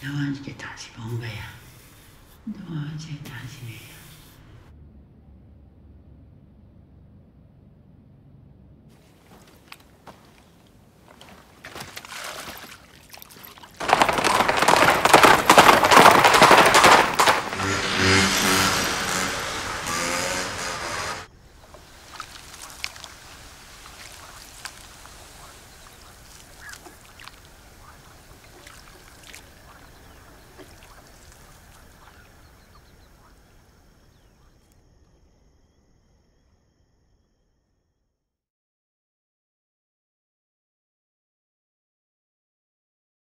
等会儿你给打几工呗呀你等会儿我去给你